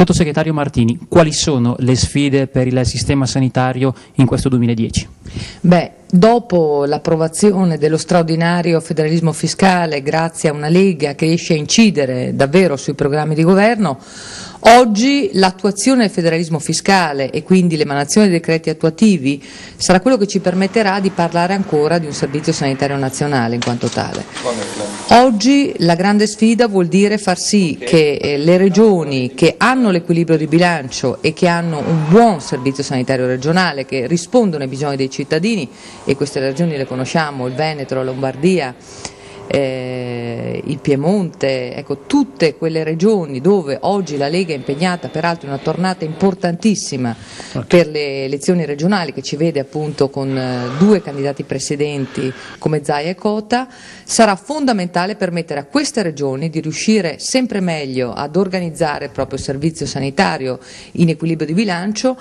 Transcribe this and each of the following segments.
Sottosegretario Martini, quali sono le sfide per il sistema sanitario in questo 2010? Beh, dopo l'approvazione dello straordinario federalismo fiscale, grazie a una Lega che riesce a incidere davvero sui programmi di governo, Oggi l'attuazione del federalismo fiscale e quindi l'emanazione dei decreti attuativi sarà quello che ci permetterà di parlare ancora di un servizio sanitario nazionale in quanto tale. Oggi la grande sfida vuol dire far sì che eh, le regioni che hanno l'equilibrio di bilancio e che hanno un buon servizio sanitario regionale, che rispondono ai bisogni dei cittadini, e queste regioni le conosciamo, il Veneto, la Lombardia, eh, il Piemonte, ecco, tutte quelle regioni dove oggi la Lega è impegnata, peraltro in una tornata importantissima per le elezioni regionali che ci vede appunto con eh, due candidati presidenti come Zaia e Cota, sarà fondamentale permettere a queste regioni di riuscire sempre meglio ad organizzare il proprio servizio sanitario in equilibrio di bilancio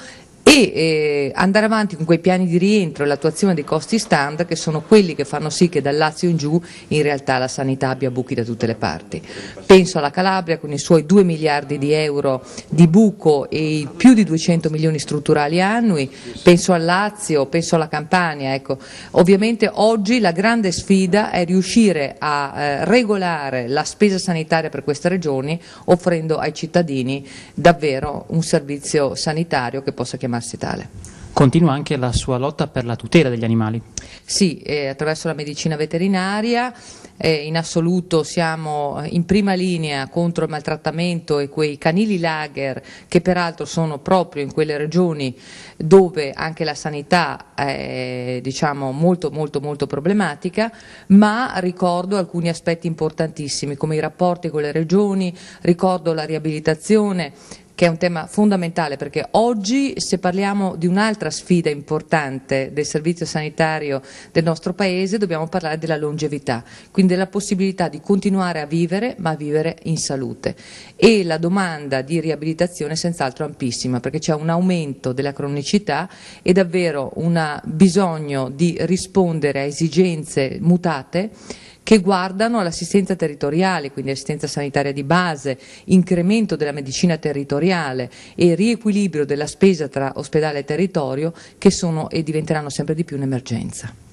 e eh, andare avanti con quei piani di rientro e l'attuazione dei costi standard che sono quelli che fanno sì che dal Lazio in giù in realtà la sanità abbia buchi da tutte le parti. Penso alla Calabria con i suoi 2 miliardi di euro di buco e più di 200 milioni strutturali annui, penso al Lazio, penso alla Campania. Ecco. Ovviamente oggi la grande sfida è riuscire a eh, regolare la spesa sanitaria per queste regioni offrendo ai cittadini davvero un servizio sanitario che possa chiamare chiamarsi tale. Continua anche la sua lotta per la tutela degli animali? Sì, eh, attraverso la medicina veterinaria, eh, in assoluto siamo in prima linea contro il maltrattamento e quei canili lager che peraltro sono proprio in quelle regioni dove anche la sanità è diciamo, molto, molto, molto problematica, ma ricordo alcuni aspetti importantissimi come i rapporti con le regioni, ricordo la riabilitazione, che è un tema fondamentale perché oggi se parliamo di un'altra sfida importante del servizio sanitario del nostro Paese dobbiamo parlare della longevità, quindi della possibilità di continuare a vivere ma a vivere in salute. E la domanda di riabilitazione è senz'altro ampissima perché c'è un aumento della cronicità e davvero un bisogno di rispondere a esigenze mutate che guardano all'assistenza territoriale, quindi assistenza sanitaria di base, incremento della medicina territoriale e riequilibrio della spesa tra ospedale e territorio che sono e diventeranno sempre di più un'emergenza.